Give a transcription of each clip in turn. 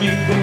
me.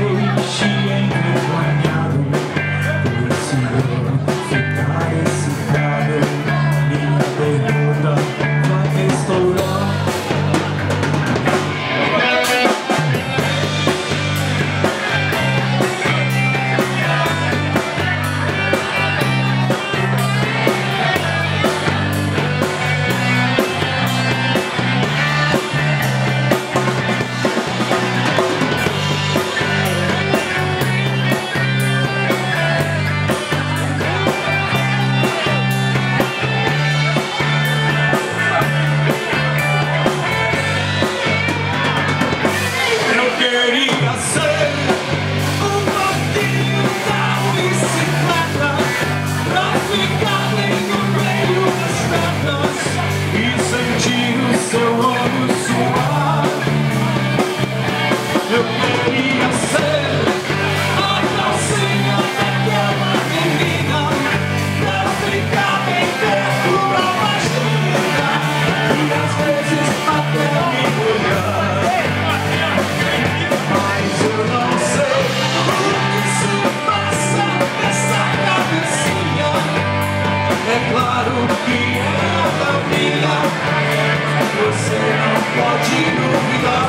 Ficar